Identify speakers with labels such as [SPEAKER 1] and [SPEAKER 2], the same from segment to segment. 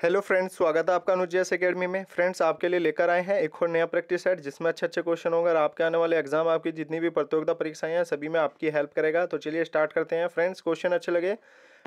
[SPEAKER 1] Hello friends, स्वागत है आपका अनुजस एकेडमी में। फ्रेंड्स, आपके लिए लेकर आए हैं एक और नया प्रैक्टिस सेट, जिसमें अच्छे अच्छे क्वेश्चन होंगे और आपके आने वाले एग्ज़ाम, आपकी जितनी भी प्रतियोगिता परीक्षाएँ हैं, सभी में आपकी हेल्प करेगा। तो चलिए स्टार्ट करते हैं। फ्रेंड्स, क्वेश्चन अच्छे लगे।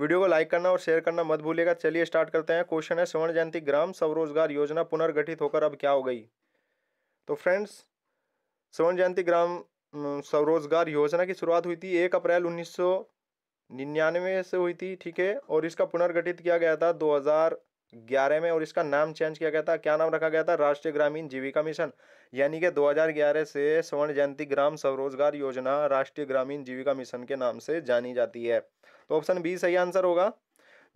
[SPEAKER 1] वीडियो को लाइक करना और शेयर करना मत भूलिएगा। चलिए स्टार्ट करते हैं। क्वेश्चन है, स्वर्ण जयंती ग्राम स्वरोजगार योजना पुनर्गठित होकर अब क्या हो गई? तो फ्रेंड्स, स्वर्ण जयंती ग्राम स्वरोजगार योजना की शुरुआत हुई थी एक अप्रैल उन्नीस निन्यानवे से हुई थी, ठीक है? और इसका पुनर्गठित किया गया था 2011 में और इसका नाम चेंज किया गया था। क्या नाम रखा गया था? राष्ट्रीय ग्रामीण जीविका मिशन। यानी कि 2011 से स्वर्ण जयंती ग्राम स्वरोजगार योजना राष्ट्रीय ग्रामीण जीविका मिशन के नाम से जानी जाती है। तो ऑप्शन बी सही आंसर होगा।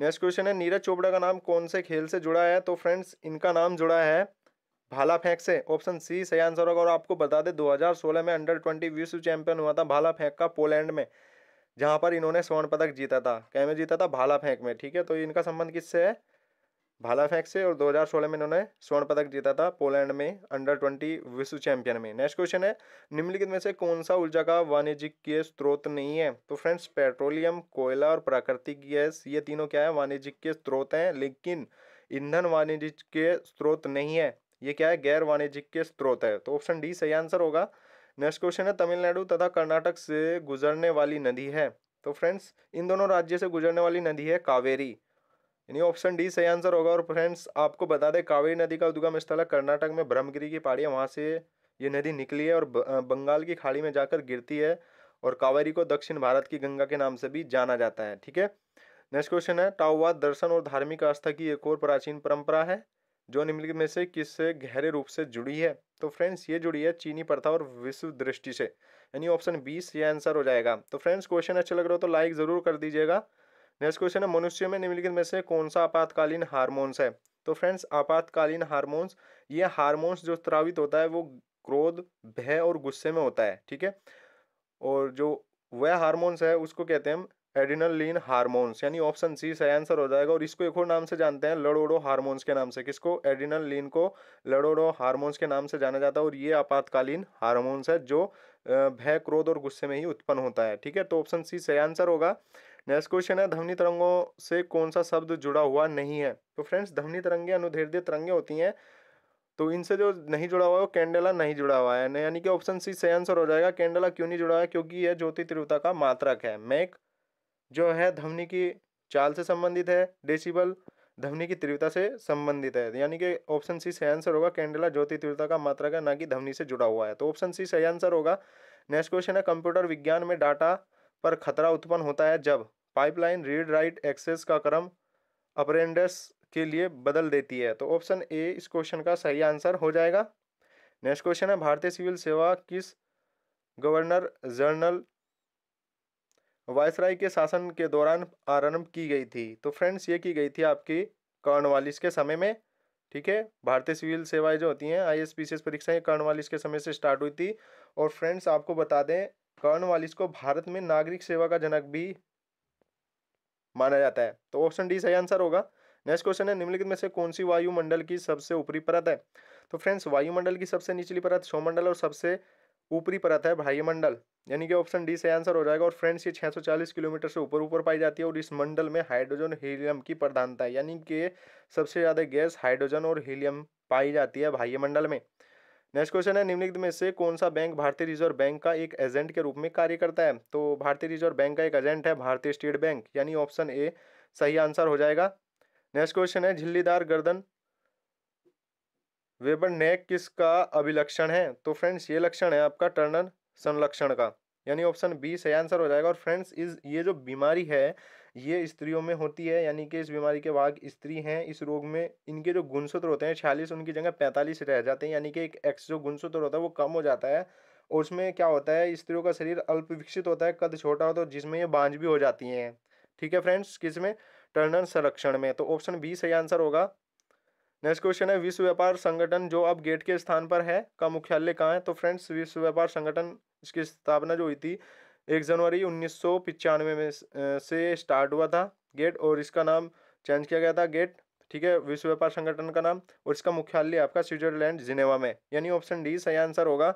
[SPEAKER 1] नेक्स्ट क्वेश्चन है, नीरज चोपड़ा का नाम कौन से खेल से जुड़ा है? तो फ्रेंड्स, इनका नाम जुड़ा है भाला फेंक से। ऑप्शन सी सही आंसर होगा। और आपको बता दें 2016 में अंडर 20 विश्व चैंपियन हुआ था भाला फेंक का पोलैंड में, जहाँ पर इन्होंने स्वर्ण पदक जीता था। क्या में जीता था? भाला फेंक में। ठीक है तो इनका संबंध किससे है? भाला फेंक से और 2016 में इन्होंने स्वर्ण पदक जीता था पोलैंड में अंडर 20 विश्व चैंपियन में। नेक्स्ट क्वेश्चन है, निम्नलिखित में से कौन सा ऊर्जा का वाणिज्यिक स्रोत नहीं है? तो फ्रेंड्स पेट्रोलियम कोयला और प्राकृतिक गैस, ये तीनों क्या है? वाणिज्यिक स्रोत हैं, लेकिन ईंधन वाणिज्यिक स्रोत नहीं है। ये क्या है? गैर वाणिज्यिक स्रोत है। तो ऑप्शन डी सही आंसर होगा। नेक्स्ट क्वेश्चन है, तमिलनाडु तथा कर्नाटक से गुजरने वाली नदी है। तो फ्रेंड्स इन दोनों राज्य से गुजरने वाली नदी है कावेरी। यानी ऑप्शन डी सही आंसर होगा। और फ्रेंड्स, आपको बता दें, कावेरी नदी का उद्गम स्थल है कर्नाटक में ब्रह्मगिरी की पहाड़ियाँ वहाँ से ये नदी निकली है और बंगाल की खाड़ी में जाकर गिरती है और कावेरी को दक्षिण भारत की गंगा के नाम से भी जाना जाता है, ठीक है? नेक्स्ट क्वेश्चन है टाओवाद दर्शन और धार्मिक आस्था की एक और प्राचीन परंपरा है, जो निम्नलिखित में से किससे गहरे रूप से जुड़ी है? तो फ्रेंड्स, ये जुड़ी है चीनी प्रथा और विश्व दृष्टि से। यानी ऑप्शन बीस ये आंसर हो जाएगा। तो फ्रेंड्स, क्वेश्चन अच्छा लग रहा हो तो लाइक ज़रूर कर दीजिएगा। नेक्स्ट क्वेश्चन है, मनुष्य में निम्नलिखित में से कौन सा आपातकालीन हारमोन्स है? तो फ्रेंड्स आपातकालीन हारमोन्स, ये हारमोन्स जो स्त्रावित होता है, वो क्रोध, भय और गुस्से में होता है, ठीक है? और जो वह हारमोन्स है, उसको कहते हैं हम एडिनलिन हार्मोन्स, यानी ऑप्शन सी सही आंसर हो जाएगा, और इसको एक और नाम से जानते हैं, लड़ोड़ो हार्मोन्स के नाम से, किसको? एडिनलिन को लड़ोड़ो हार्मोन्स के नाम से जाना जाता है, और ये आपातकालीन हार्मोन्स है, जो भय, क्रोध और गुस्से में ही उत्पन्न होता है, ठीक है? तो ऑप्शन सी सही आंसर होगा नेक्स्ट क्वेश्चन है, ध्वनि तरंगों से कौन सा शब्द जुड़ा हुआ नहीं है? तो फ्रेंड्स ध्वनि तरंगे अनुधेर्य तरंगे होती हैं तो इनसे जो नहीं जुड़ा हुआ है वो कैंडेला नहीं जुड़ा हुआ है यानी कि ऑप्शन सी सही आंसर हो जाएगा, कैंडेला क्यों नहीं जुड़ा हुआ है? क्योंकि यह ज्योति तीव्रता का मात्रक है। मैक जो है, ध्वनि की चाल से संबंधित है डेसिबल ध्वनि की तीव्रता से संबंधित है, यानी कि ऑप्शन सी सही आंसर होगा, कैंडेला ज्योति तीव्रता का मात्रक है, ना कि ध्वनि से जुड़ा हुआ है। तो ऑप्शन सी सही आंसर होगा। नेक्स्ट क्वेश्चन है कंप्यूटर विज्ञान में डाटा पर खतरा उत्पन्न होता है जब पाइपलाइन रीड राइट एक्सेस का क्रम अप्रेंडस के लिए बदल देती है। तो ऑप्शन ए, इस क्वेश्चन का सही आंसर हो जाएगा। नेक्स्ट क्वेश्चन है, भारतीय सिविल सेवा किस गवर्नर, जनरल वायसराय के शासन के दौरान आरंभ की गई थी? तो फ्रेंड्स, ये की गई थी आपकी कर्नवालिस के समय में, ठीक है? भारतीय सिविल सेवाएँ जो होती हैं, I S P C S परीक्षाएँ कर्नवालिस के समय से स्टार्ट हुई थी। और फ्रेंड्स, आपको बता दें कर्नवालिस को भारत में नागरिक सेवा का जनक भी माना जाता है। तो ऑप्शन डी सही आंसर होगा। नेक्स्ट क्वेश्चन है, निम्नलिखित में से कौन सी वायुमंडल की सबसे ऊपरी परत है? तो फ्रेंड्स वायुमंडल की सबसे निचली परत, सौमंडल और सबसे ऊपरी परत है वायुमंडल यानी कि ऑप्शन डी से आंसर हो जाएगा। और फ्रेंड्स ये 640 किलोमीटर से ऊपर ऊपर पाई जाती है और इस मंडल में हाइड्रोजन हीलियम की प्रधानता है। यानी कि सबसे ज़्यादा गैस हाइड्रोजन और हीलियम पाई जाती है बाह्य मंडल में। नेक्स्ट क्वेश्चन है, निम्नलिखित में से कौन सा बैंक भारतीय रिज़र्व बैंक का एक एजेंट के रूप में कार्य करता है? तो भारतीय रिज़र्व बैंक का एक एजेंट है, भारतीय स्टेट बैंक, यानी ऑप्शन ए, सही आंसर हो जाएगा। नेक्स्ट क्वेश्चन है, झिल्लीदार गर्दन वेबर नेक किसका अभिलक्षण है? तो फ्रेंड्स, ये लक्षण है आपका टर्नर संलक्षण का, यानी ऑप्शन बी सही आंसर हो जाएगा। और फ्रेंड्स, इस, ये जो बीमारी है ये स्त्रियों में होती है, यानी कि इस बीमारी के भाग स्त्री हैं, इस रोग में इनके जो गुणसूत्र होते हैं, छियालीस उनकी जगह पैंतालीस रह जाते हैं, यानी कि एक एक्स जो गुणसूत्र होता है वो कम हो जाता है। और उसमें क्या होता है, स्त्रियों का शरीर अल्प विकसित होता है, कद छोटा होता है जिसमें ये बांझ भी हो जाती हैं। ठीक है फ्रेंड्स, किसमें? टर्नर संरक्षण में। तो ऑप्शन बी सही आंसर होगा। नेक्स्ट क्वेश्चन है, विश्व व्यापार संगठन जो अब गेट के स्थान पर है, का मुख्यालय कहाँ है? तो फ्रेंड्स, विश्व व्यापार संगठन इसकी स्थापना जो हुई थी एक जनवरी उन्नीस में से स्टार्ट हुआ था गेट और इसका नाम चेंज किया गया था गेट, ठीक है? विश्व व्यापार संगठन का नाम और इसका मुख्यालय आपका स्विट्जरलैंड, जिनेवा में। यानी ऑप्शन डी सही आंसर होगा।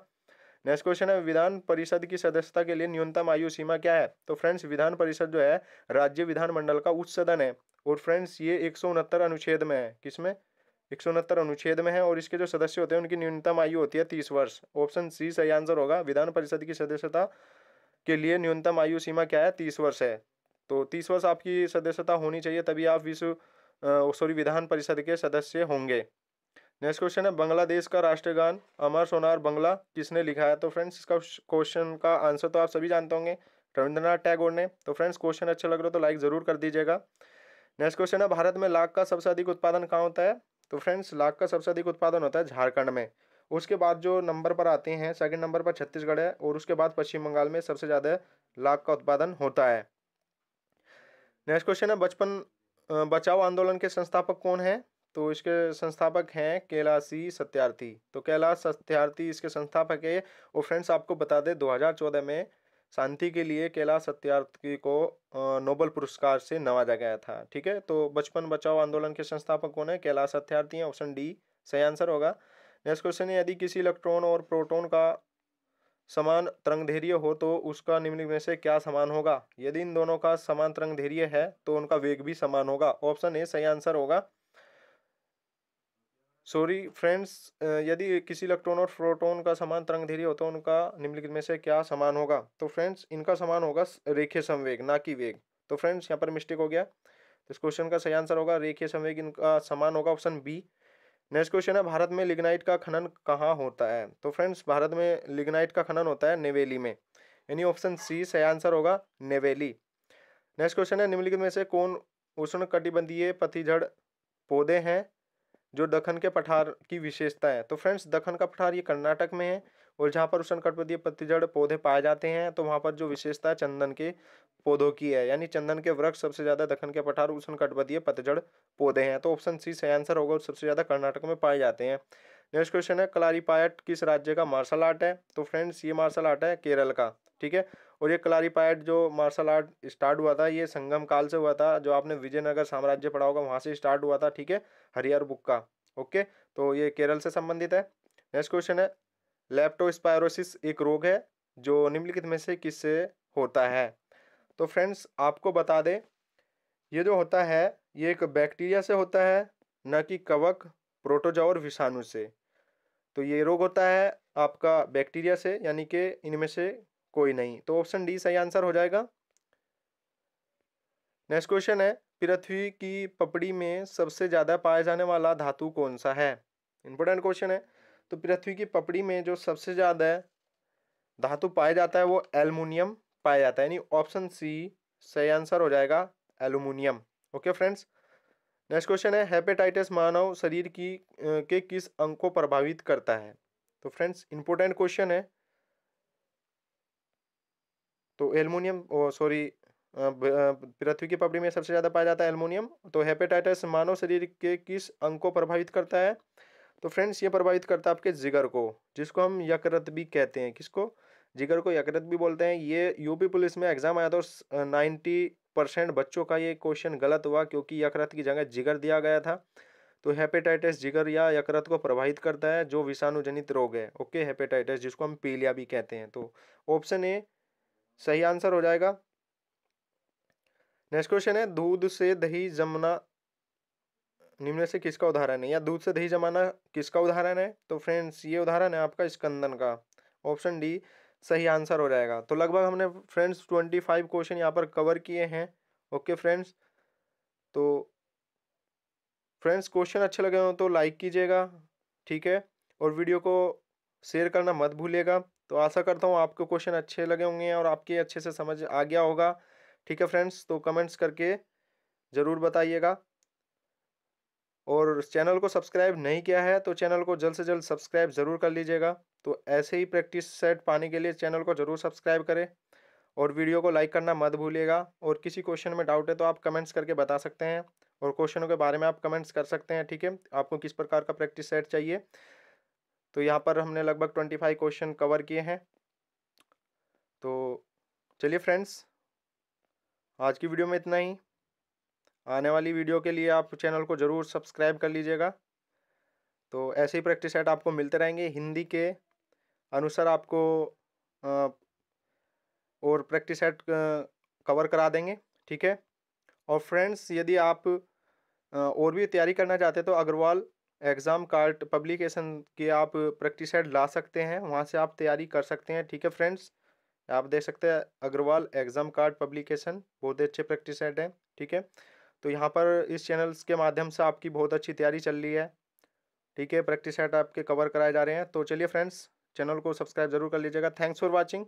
[SPEAKER 1] नेक्स्ट क्वेश्चन है, विधान परिषद की सदस्यता के लिए न्यूनतम आयु सीमा क्या है? तो फ्रेंड्स, विधान परिषद जो है, राज्य विधानमंडल का उच्च सदन है। और फ्रेंड्स, ये एक सौ उनहत्तर अनुच्छेद में है। किसमें एक सौ उनहत्तर अनुच्छेद में है और इसके जो सदस्य होते हैं, उनकी न्यूनतम आयु होती है तीस वर्ष। ऑप्शन सी सही आंसर होगा। विधान परिषद की सदस्यता के लिए न्यूनतम आयु सीमा क्या है? तीस वर्ष है। तो तीस वर्ष आपकी सदस्यता होनी चाहिए, तभी आप विश्व सॉरी, विधान परिषद के सदस्य होंगे। नेक्स्ट क्वेश्चन है, बांग्लादेश का राष्ट्रगान, अमर सोनार बंगला, किसने लिखा है? तो फ्रेंड्स इसका क्वेश्चन का आंसर तो आप सभी जानते होंगे, रविंद्रनाथ टैगोर ने। तो फ्रेंड्स क्वेश्चन अच्छा लग रहा हो तो लाइक ज़रूर कर दीजिएगा। नेक्स्ट क्वेश्चन है, भारत में लाख का सबसे अधिक उत्पादन कहाँ होता है? तो फ्रेंड्स लाख का सबसे अधिक उत्पादन होता है झारखंड में। उसके बाद जो नंबर पर आते हैं सेकंड नंबर पर छत्तीसगढ़ है और उसके बाद पश्चिम बंगाल में सबसे ज़्यादा लाख का उत्पादन होता है। नेक्स्ट क्वेश्चन है, बचपन बचाओ आंदोलन के संस्थापक कौन है? तो इसके संस्थापक हैं कैलाशी सत्यार्थी। तो कैलाश सत्यार्थी इसके संस्थापक है और फ्रेंड्स आपको बता दें 2014 में शांति के लिए कैलाश सत्यार्थी को नोबल पुरस्कार से नवाजा गया था, ठीक है? तो बचपन बचाओ आंदोलन के संस्थापक कौन है? कैलाश सत्यार्थी हैं ऑप्शन डी सही आंसर होगा। नेक्स्ट क्वेश्चन है, यदि किसी इलेक्ट्रॉन और प्रोटोन का समान तरंगधैर्य हो तो उसका निम्न में से क्या समान होगा? यदि इन दोनों का समान तरंगधैर्य है तो उनका वेग भी समान होगा। ऑप्शन ए सही आंसर होगा। सॉरी फ्रेंड्स यदि किसी इलेक्ट्रॉन और प्रोटोन का समान तरंगधैर्य हो तो उनका निम्नलिखित में से क्या समान होगा? तो फ्रेंड्स इनका समान होगा रेखीय संवेग, ना कि वेग। तो फ्रेंड्स यहाँ पर मिस्टेक हो गया। तो इस क्वेश्चन का सही आंसर होगा, रेखीय संवेग इनका समान होगा ऑप्शन बी नेक्स्ट क्वेश्चन है, भारत में लिग्नाइट का खनन कहाँ होता है? तो फ्रेंड्स, भारत में लिग्नाइट का खनन होता है नेवेली में। यानी ऑप्शन सी सही आंसर होगा, नेवेली। नेक्स्ट क्वेश्चन है, निम्नलिखित में से कौन उष्ण कटिबंधीय पतिझड़ पौधे हैं जो दखन के पठार की विशेषता है? तो फ्रेंड्स, दखन का पठार ये कर्नाटक में है। और जहाँ पर उष्ण कटपदीय पत्तीजड़ पौधे पाए जाते हैं तो वहाँ पर जो विशेषता है, चंदन के पौधों की है। यानी चंदन के वृक्ष सबसे ज़्यादा दखन के पठार उष्ण कटपदीय पतझड़ पौधे हैं। तो ऑप्शन सी सही आंसर होगा और सबसे ज़्यादा कर्नाटक में पाए जाते हैं। नेक्स्ट क्वेश्चन है, कलारीपायट किस राज्य का मार्शल आर्ट है? तो फ्रेंड्स ये मार्शल आर्ट है केरल का, ठीक है? और ये कलारीपायट जो मार्शल आर्ट स्टार्ट हुआ था, ये संगम काल से हुआ था, जो आपने विजयनगर साम्राज्य पढ़ा होगा, वहाँ से स्टार्ट हुआ था, ठीक है? हरियर बुक का ओके तो ये केरल से संबंधित है। नेक्स्ट क्वेश्चन है लेप्टोस्पायरोसिस एक रोग है, जो निम्नलिखित में से किससे होता है? तो फ्रेंड्स आपको बता दें, ये जो होता है, ये एक बैक्टीरिया से होता है, न कि कवक प्रोटोजा और विषाणु से। तो ये रोग होता है आपका बैक्टीरिया से, यानी कि इनमें से कोई नहीं। तो ऑप्शन डी सही आंसर हो जाएगा। नेक्स्ट क्वेश्चन है, पृथ्वी की पपड़ी में सबसे ज़्यादा पाया जाने वाला धातु कौन सा है? इंपॉर्टेंट क्वेश्चन है। तो पृथ्वी की पपड़ी में जो सबसे ज़्यादा धातु पाया जाता है वो एल्युमिनियम पाया जाता है। यानी ऑप्शन सी सही आंसर हो जाएगा aluminium. Okay friends, next question है, हेपेटाइटिस मानव शरीर की के किस अंग को प्रभावित करता है? तो फ्रेंड्स, इंपॉर्टेंट क्वेश्चन है। तो एल्युमिनियम सॉरी पृथ्वी की पपड़ी में सबसे ज़्यादा पाया जाता है एल्युमिनियम। तो हेपेटाइटिस मानव शरीर के किस अंग को प्रभावित करता है? तो फ्रेंड्स, ये प्रभावित करता है आपके जिगर को, जिसको हम यकृत भी कहते हैं। किसको? जिगर को यकृत भी बोलते हैं। ये यूपी पुलिस में एग्ज़ाम आया था और नाइन्टी परसेंट बच्चों का ये क्वेश्चन गलत हुआ क्योंकि यकृत की जगह जिगर दिया गया था। तो हेपेटाइटिस जिगर या यकृत को प्रभावित करता है जो विषाणु जनित रोग है ओके हेपेटाइटिस जिसको हम पीलिया भी कहते हैं। तो ऑप्शन ए सही आंसर हो जाएगा। नेक्स्ट क्वेश्चन है, दूध से दही जमना निम्न से किसका उदाहरण है? या दूध से दही जमाना किसका उदाहरण है? तो फ्रेंड्स ये उदाहरण है आपका स्कंदन का। ऑप्शन डी सही आंसर हो जाएगा। तो लगभग हमने फ्रेंड्स ट्वेंटी फाइव क्वेश्चन यहाँ पर कवर किए हैं। ओके फ्रेंड्स तो फ्रेंड्स क्वेश्चन अच्छे लगे हों तो लाइक कीजिएगा, ठीक है? और वीडियो को शेयर करना मत भूलिएगा। तो आशा करता हूँ आपको क्वेश्चन अच्छे लगे होंगे और आपके अच्छे से समझ आ गया होगा। ठीक है फ्रेंड्स तो कमेंट्स करके ज़रूर बताइएगा। और चैनल को सब्सक्राइब नहीं किया है तो चैनल को जल्द से जल्द सब्सक्राइब ज़रूर कर लीजिएगा। तो ऐसे ही प्रैक्टिस सेट पाने के लिए चैनल को ज़रूर सब्सक्राइब करें और वीडियो को लाइक करना मत भूलिएगा। और किसी क्वेश्चन में डाउट है तो आप कमेंट्स करके बता सकते हैं और क्वेश्चनों के बारे में आप कमेंट्स कर सकते हैं, ठीक है? आपको किस प्रकार का प्रैक्टिस सेट चाहिए? तो यहाँ पर हमने लगभग ट्वेंटी फाइव क्वेश्चन कवर किए हैं। तो चलिए फ्रेंड्स, आज की वीडियो में इतना ही। आने वाली वीडियो के लिए आप चैनल को ज़रूर सब्सक्राइब कर लीजिएगा। तो ऐसे ही प्रैक्टिस सेट आपको मिलते रहेंगे हिंदी के अनुसार आपको और प्रैक्टिस सेट कवर करा देंगे, ठीक है? और फ्रेंड्स, यदि आप और भी तैयारी करना चाहते हैं तो अग्रवाल एग्ज़ाम कार्ड पब्लिकेशन के आप प्रैक्टिस सेट ला सकते हैं, वहाँ से आप तैयारी कर सकते हैं, ठीक है फ्रेंड्स? आप देख सकते हैं अग्रवाल एग्ज़ाम कार्ड पब्लिकेशन, बहुत अच्छे प्रैक्टिस सेट हैं, ठीक है? तो यहाँ पर इस चैनल्स के माध्यम से आपकी बहुत अच्छी तैयारी चल रही है। ठीक है प्रैक्टिस सेट आपके कवर कराए जा रहे हैं। तो चलिए फ्रेंड्स चैनल को सब्सक्राइब ज़रूर कर लीजिएगा। Thanks for watching